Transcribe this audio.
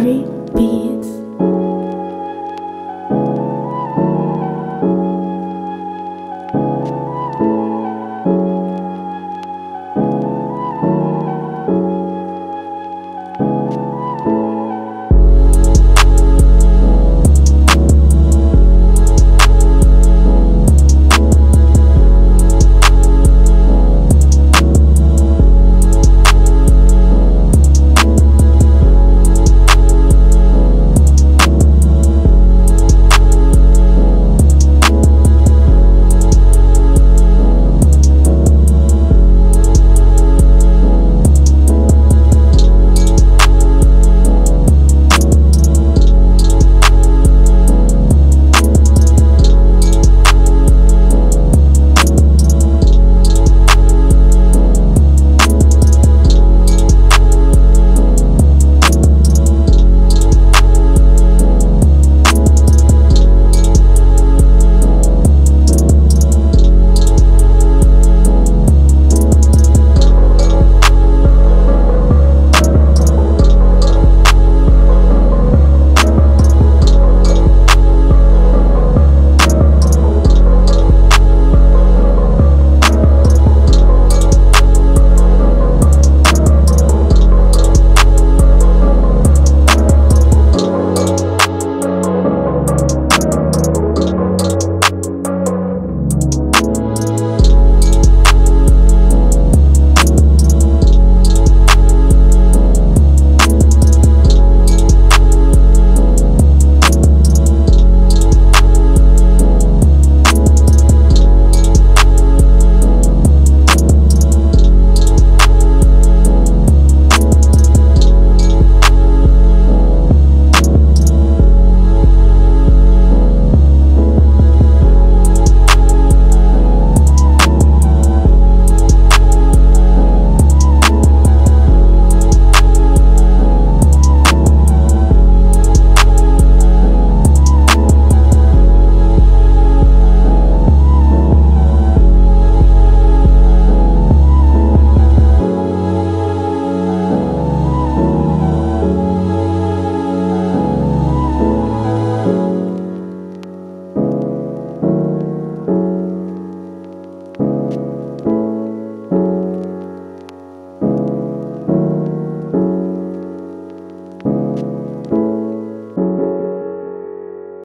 worry